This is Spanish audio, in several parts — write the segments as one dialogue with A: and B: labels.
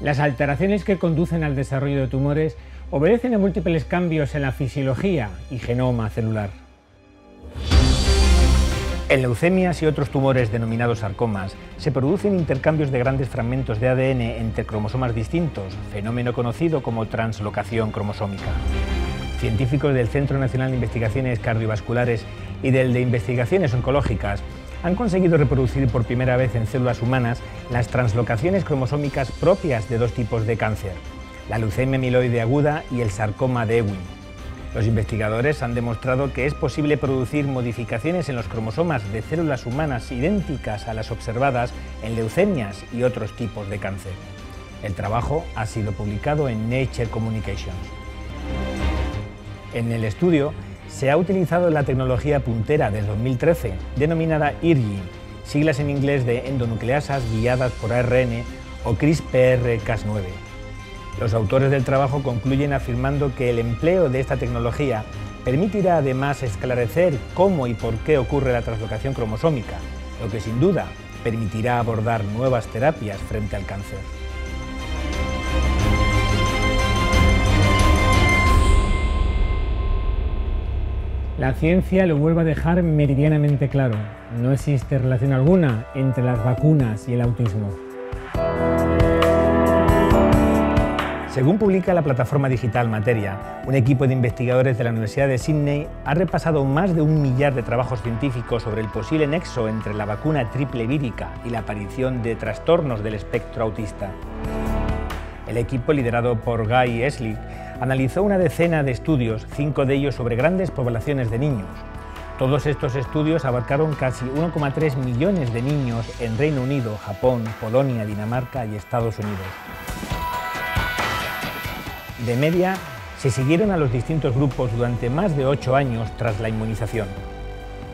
A: Las alteraciones que conducen al desarrollo de tumores obedecen a múltiples cambios en la fisiología y genoma celular. En leucemias y otros tumores denominados sarcomas se producen intercambios de grandes fragmentos de ADN entre cromosomas distintos, fenómeno conocido como translocación cromosómica. Científicos del Centro Nacional de Investigaciones Cardiovasculares y del de Investigaciones Oncológicas han conseguido reproducir por primera vez en células humanas las translocaciones cromosómicas propias de dos tipos de cáncer, la leucemia amiloide aguda y el sarcoma de Ewing. Los investigadores han demostrado que es posible producir modificaciones en los cromosomas de células humanas idénticas a las observadas en leucemias y otros tipos de cáncer. El trabajo ha sido publicado en Nature Communications. En el estudio se ha utilizado la tecnología puntera del 2013, denominada IRGI, siglas en inglés de endonucleasas guiadas por ARN o CRISPR-Cas9. Los autores del trabajo concluyen afirmando que el empleo de esta tecnología permitirá además esclarecer cómo y por qué ocurre la translocación cromosómica, lo que sin duda permitirá abordar nuevas terapias frente al cáncer. La ciencia lo vuelve a dejar meridianamente claro. No existe relación alguna entre las vacunas y el autismo. Según publica la plataforma digital Materia, un equipo de investigadores de la Universidad de Sydney ha repasado más de un millar de trabajos científicos sobre el posible nexo entre la vacuna triple vírica y la aparición de trastornos del espectro autista. El equipo, liderado por Guy Eslick, analizó una decena de estudios, cinco de ellos sobre grandes poblaciones de niños. Todos estos estudios abarcaron casi 1,3 millones de niños en Reino Unido, Japón, Polonia, Dinamarca y Estados Unidos. De media, se siguieron a los distintos grupos durante más de ocho años tras la inmunización.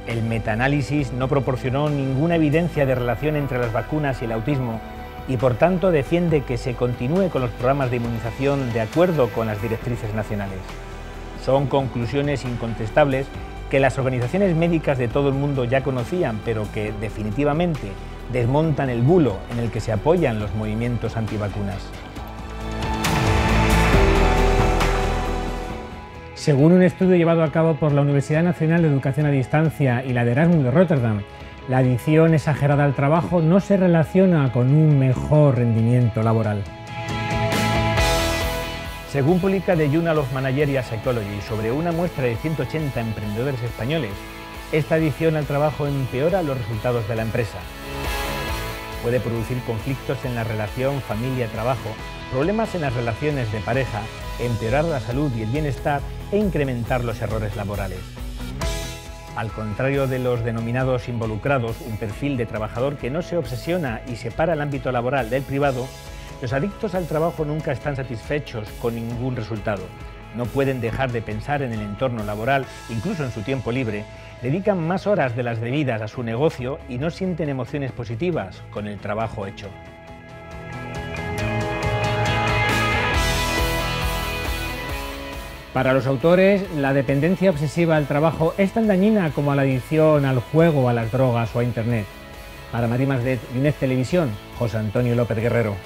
A: El metaanálisis no proporcionó ninguna evidencia de relación entre las vacunas y el autismo y por tanto defiende que se continúe con los programas de inmunización de acuerdo con las directrices nacionales. Son conclusiones incontestables que las organizaciones médicas de todo el mundo ya conocían, pero que definitivamente desmontan el bulo en el que se apoyan los movimientos antivacunas. Según un estudio llevado a cabo por la Universidad Nacional de Educación a Distancia y la de Erasmus de Rotterdam, la adicción exagerada al trabajo no se relaciona con un mejor rendimiento laboral. Según publica The Journal of Managerial Psychology sobre una muestra de 180 emprendedores españoles, esta adicción al trabajo empeora los resultados de la empresa. Puede producir conflictos en la relación familia-trabajo, problemas en las relaciones de pareja, empeorar la salud y el bienestar e incrementar los errores laborales. Al contrario de los denominados involucrados, un perfil de trabajador que no se obsesiona y separa el ámbito laboral del privado, los adictos al trabajo nunca están satisfechos con ningún resultado. No pueden dejar de pensar en el entorno laboral, incluso en su tiempo libre, dedican más horas de las debidas a su negocio y no sienten emociones positivas con el trabajo hecho. Para los autores, la dependencia obsesiva al trabajo es tan dañina como la adicción al juego, a las drogas o a Internet. Para María de Televisión, José Antonio López Guerrero.